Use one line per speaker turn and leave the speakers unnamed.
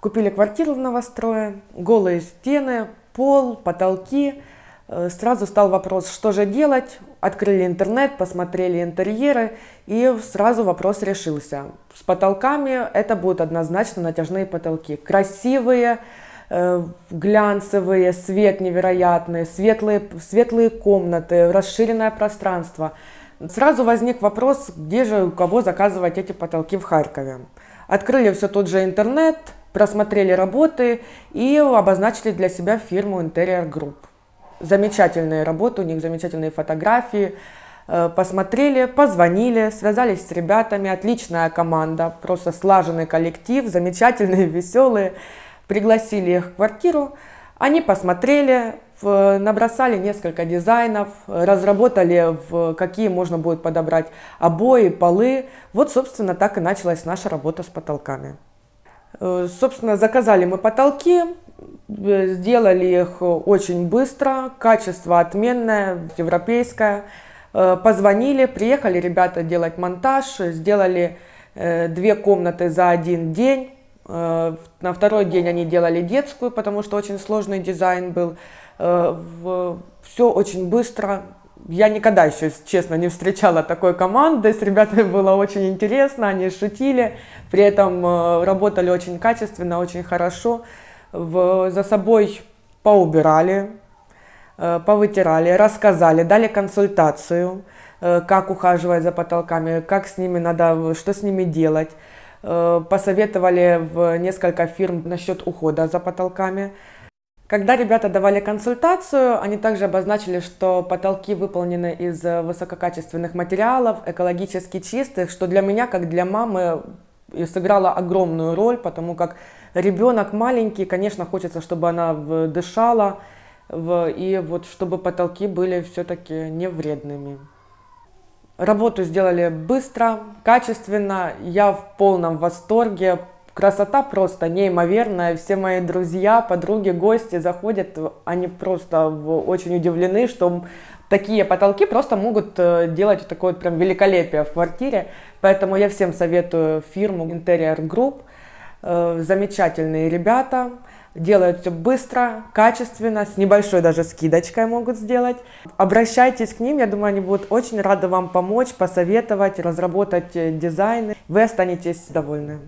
Купили квартиру в новострое, голые стены, пол, потолки. Э, сразу стал вопрос, что же делать. Открыли интернет, посмотрели интерьеры, и сразу вопрос решился. С потолками это будут однозначно натяжные потолки. Красивые, э, глянцевые, свет невероятный, светлые, светлые комнаты, расширенное пространство. Сразу возник вопрос, где же у кого заказывать эти потолки в Харькове. Открыли все тот же интернет, просмотрели работы и обозначили для себя фирму Interior Group. Замечательные работы, у них замечательные фотографии. Э, посмотрели, позвонили, связались с ребятами, отличная команда, просто слаженный коллектив, замечательные, веселые. Пригласили их в квартиру, они посмотрели, набросали несколько дизайнов, разработали, в какие можно будет подобрать обои, полы. Вот, собственно, так и началась наша работа с потолками. Э, собственно, заказали мы потолки, э, сделали их очень быстро, качество отменное, европейское. Э, позвонили, приехали ребята делать монтаж, сделали две комнаты за один день. На второй день они делали детскую, потому что очень сложный дизайн был. Все очень быстро, я никогда еще, честно, не встречала такой команды. С ребятами было очень интересно, они шутили, при этом э, работали очень качественно, очень хорошо. В, за собой поубирали, э, повытирали, рассказали, дали консультацию, э, как ухаживать за потолками, как с ними надо, что с ними делать. Посоветовали в несколько фирм насчет ухода за потолками. Когда ребята давали консультацию, они также обозначили, что потолки выполнены из высококачественных материалов, экологически чистых, что для меня, как для мамы, и сыграла огромную роль, потому как ребенок маленький, конечно, хочется, чтобы она дышала, и вот чтобы потолки были все-таки не вредными. Работу сделали быстро, качественно, я в полном восторге, Красота просто неимоверная. Все мои друзья, подруги, гости заходят, они просто очень удивлены, что такие потолки просто могут э, делать такое прям великолепие в квартире. Поэтому я всем советую фирму Interior Group. Э, замечательные ребята, делают все быстро, качественно, с небольшой даже скидочкой могут сделать. Обращайтесь к ним, я думаю, они будут очень рады вам помочь, посоветовать, разработать э, дизайны. Вы останетесь довольны.